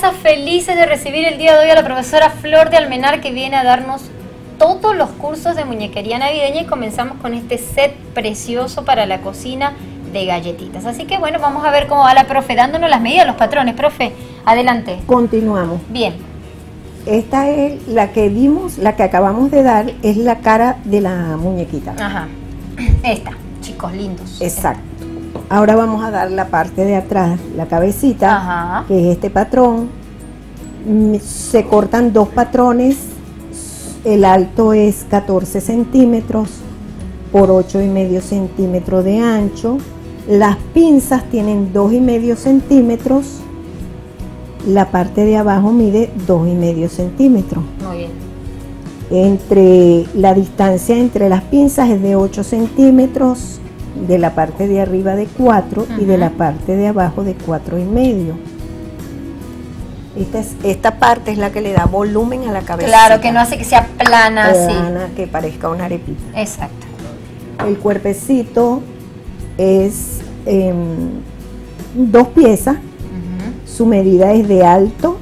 casa, felices de recibir el día de hoy a la profesora Flor de Almenar que viene a darnos todos los cursos de muñequería navideña y comenzamos con este set precioso para la cocina de galletitas. Así que bueno, vamos a ver cómo va la profe, dándonos las medidas, los patrones. Profe, adelante. Continuamos. Bien. Esta es la que vimos, la que acabamos de dar, es la cara de la muñequita. Ajá. Esta, chicos lindos. Exacto. Ahora vamos a dar la parte de atrás, la cabecita, Ajá. que es este patrón. Mm, Se cortan dos patrones. El alto es 14 centímetros por 8 y medio centímetros de ancho. Las pinzas tienen 2 y medio centímetros. La parte de abajo mide 2 y medio centímetros. Muy bien. Entre la distancia entre las pinzas es de 8 centímetros, de la parte de arriba de 4 y de la parte de abajo de 4 y medio. Esta, es- esta parte es la que le da volumen a la cabeza. Claro, que no hace que sea plana así. que parezca una arepita. Exacto. El cuerpecito es em, dos piezas, su medida es de alto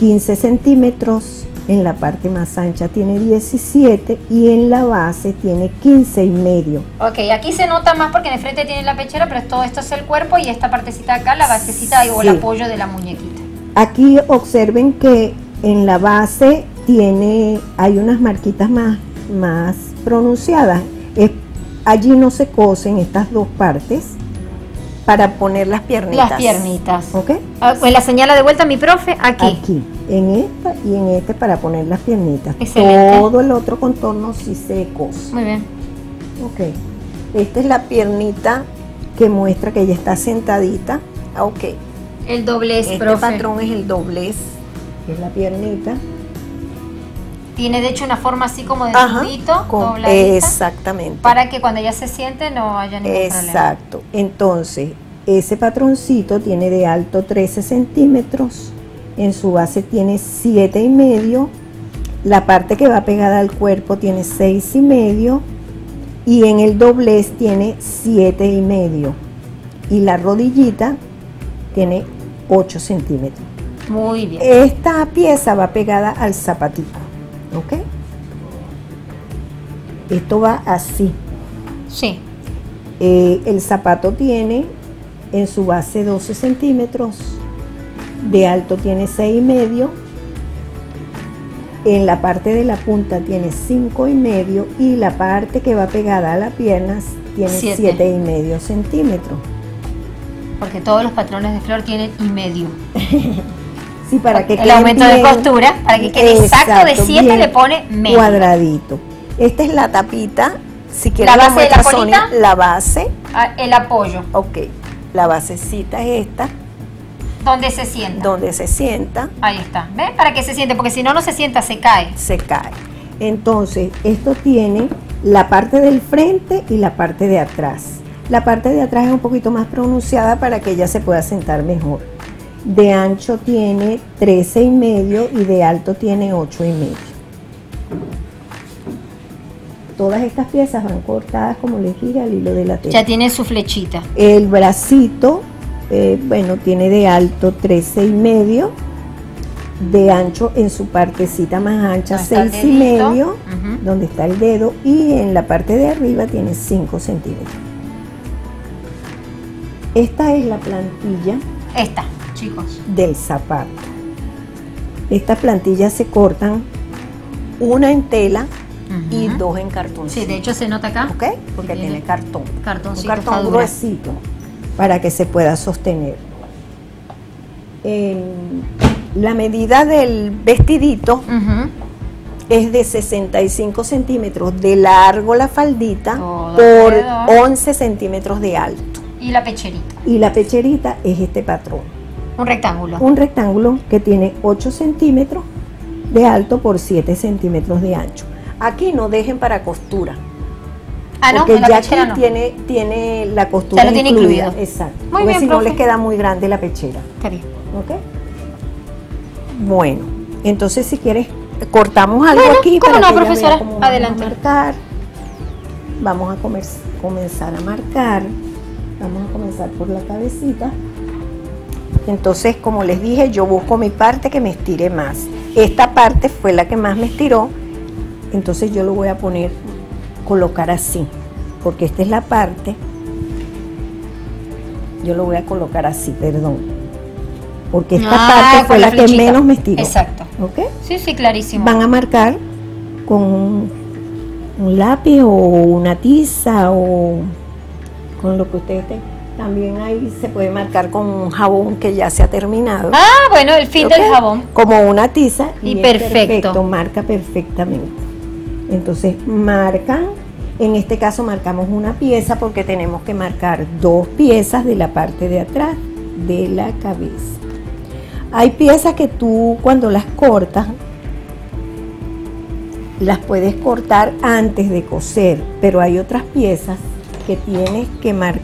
15 centímetros, en la parte más ancha tiene 17 y en la base tiene 15 y medio. Ok, aquí se nota más porque en el frente tiene la pechera, pero todo esto es el cuerpo y esta partecita acá, la basecita o el apoyo de la muñequita. Aquí observen que en la base tiene, hay unas marquitas más, más pronunciadas. Es- allí no se cosen estas dos partes para poner las piernitas. Las piernitas. ¿Ok? Pues la señala de vuelta mi profe, aquí. Aquí, en esta y en este para poner las piernitas. Excelente. Todo el otro contorno sí se cose. Muy bien. Ok. Esta es la piernita que muestra que ella está sentadita. Ah, Ok. El doblez, Este profe. patrón es el doblez, que es la piernita. Tiene de hecho una forma así como de dobladita, exactamente. para que cuando ella se siente no haya ningún problema. Exacto. Entonces, ese patroncito tiene de alto 13 centímetros, en su base tiene 7 y medio, la parte que va pegada al cuerpo tiene 6 y medio y en el doblez tiene 7 y medio y la rodillita tiene 8 centímetros. Muy bien. Esta pieza va pegada al zapatito, ¿ok? Esto va así. Sí. Eh, el zapato tiene en su base 12 centímetros, de alto tiene 6 y medio, en la parte de la punta tiene 5 y medio y la parte que va pegada a las piernas tiene Siete. 7 y medio centímetros. Porque todos los patrones de flor tienen y medio. Sí, para que el aumento de costura, para que quede exacto, de 7 bien le pone medio. Cuadradito. Esta es la tapita. Si quieres ¿La base de la Sonia, colita? la base. Ah, El apoyo, Ok. La basecita es esta, donde se sienta. donde se sienta. Ahí está. ¿Ven? Para que se siente, porque si no, no se sienta, se cae. se cae. Entonces, esto tiene la parte del frente y la parte de atrás. La parte de atrás es un poquito más pronunciada para que ella se pueda sentar mejor. De ancho tiene 13 y medio y de alto tiene 8 y medio. Todas estas piezas van cortadas, como les dije, al hilo de la tela. Ya tiene su flechita. El bracito, eh, bueno, tiene de alto 13 y medio, de ancho en su partecita más ancha Donde está el 6 y medio, donde está el dedo, y en la parte de arriba tiene 5 centímetros. Esta es la plantilla Esta, chicos. del zapato. Estas plantillas se cortan una en tela y dos en cartón. Sí, de hecho se nota acá. ¿Ok? Porque Tiene tiene cartón. Cartoncito. un cartón gruesito para que se pueda sostener. En la medida del vestidito es de 65 centímetros de largo la faldita Todo por alrededor. 11 centímetros de alto. Y la pecherita. Y la pecherita es este patrón. Un rectángulo. Un rectángulo que tiene 8 centímetros de alto por 7 centímetros de ancho. Aquí no dejen para costura. ah, no, porque ya aquí no. tiene, tiene la costura Ya lo tiene incluida. incluido. Exacto. Muy Porque bien, si no les queda muy grande la pechera. Está bien. ¿Ok? Bueno, entonces si quieres, cortamos algo Bueno, aquí ¿cómo para no, que profesora? cómo vamos Adelante. a marcar. Vamos a comer- comenzar a marcar. Vamos a comenzar por la cabecita. Entonces, como les dije, yo busco mi parte que me estire más. Esta parte fue la que más me estiró, entonces yo lo voy a poner, colocar así, porque esta es la parte, yo lo voy a colocar así, perdón, porque esta Ah, parte fue la la que menos me estiró. Exacto. ¿Ok? Sí, sí, clarísimo. Van a marcar con un, un lápiz o una tiza o con lo que ustedes tengan. También ahí se puede marcar con un jabón que ya se ha terminado. Ah, bueno, el fin del jabón. Como una tiza. Y es perfecto. Marca perfectamente. Entonces marcan, en este caso marcamos una pieza porque tenemos que marcar dos piezas de la parte de atrás de la cabeza. Hay piezas que tú cuando las cortas, las puedes cortar antes de coser, pero hay otras piezas que tienes que, mar-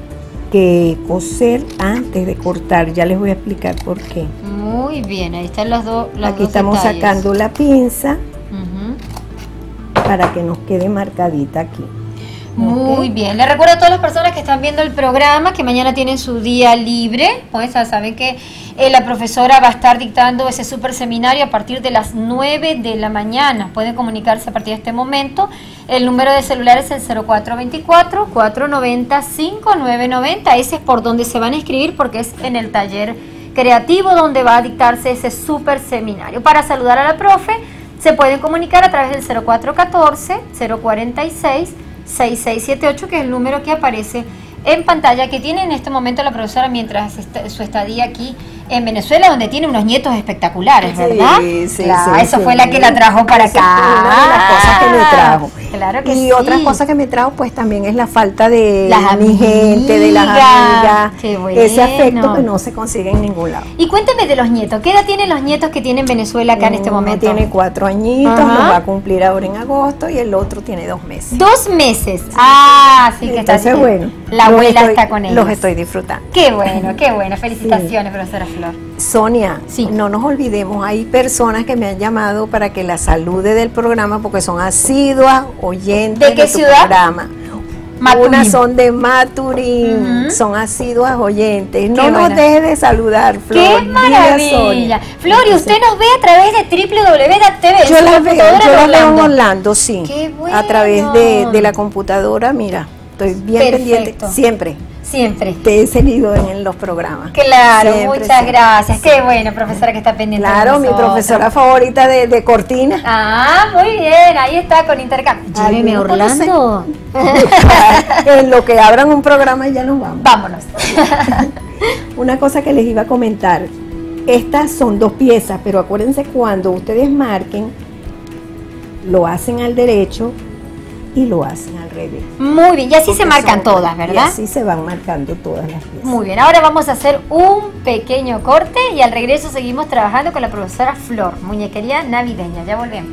que coser antes de cortar. Ya les voy a explicar por qué. Muy bien, ahí están los, dos Aquí dos estamos detalles. sacando la pinza para que nos quede marcadita aquí. Muy bien, les recuerdo a todas las personas que están viendo el programa que mañana tienen su día libre, pues ya saben que eh, la profesora va a estar dictando ese super seminario a partir de las 9 de la mañana. Pueden comunicarse a partir de este momento. El número de celular es el 0424-490-5990. Ese es por donde se van a inscribir porque es en el taller creativo donde va a dictarse ese super seminario. Para saludar a la profe, se pueden comunicar a través del 0414-046-6678, que es el número que aparece en pantalla que tiene en este momento la profesora mientras su estadía aquí en Venezuela, donde tiene unos nietos espectaculares, Sí, ¿verdad? sí, Claro, sí, Eso sí. fue la que la trajo para acá. una de las cosas que me trajo. Claro que y sí. otra cosa que me trajo pues también es la falta de Las mi gente, de las amigas. Qué bueno. ese afecto que no se consigue en ningún lado. Y cuéntame de los nietos. ¿Qué edad tienen los nietos que tienen Venezuela acá en este momento? tiene cuatro añitos, Ajá. lo va a cumplir ahora en agosto y el otro tiene dos meses. Dos meses. Ah, sí que está Entonces, bueno, La los abuela estoy- está con ellos. Los estoy disfrutando. Qué bueno, qué bueno. Felicitaciones, profesora Sonia, Sí. no nos olvidemos, hay personas que me han llamado para que la salude del programa porque son asiduas oyentes ¿De de, qué tu ciudad? programa. Maturín. Unas son de Maturín, son asiduas oyentes. No Qué nos buena. deje de saludar, Flor. ¡Qué maravilla! Flor, y usted nos ve a través de www.tv. Yo las veo, yo las veo en Orlando. Sí. Qué A través de, bueno. de la computadora, mira, estoy bien Perfecto. pendiente, siempre. Siempre. Te he seguido en los programas. Claro, Siempre, muchas siempre. gracias. Qué bueno, profesora, que está pendiente. de Claro, mi profesora favorita de, de Cortina. Ah, muy bien, ahí está con intercambio. Ay, Lléveme a. Orlando. en lo que abran un programa ya nos vamos. Vámonos. Una cosa que les iba a comentar. Estas son dos piezas, pero acuérdense cuando ustedes marquen, lo hacen al derecho y lo hacen al revés. Muy bien, y así se marcan son- todas, Y ¿verdad? así se van marcando todas las piezas. Muy bien, ahora vamos a hacer un pequeño corte y al regreso seguimos trabajando con la profesora Flor, muñequería navideña. Ya volvemos.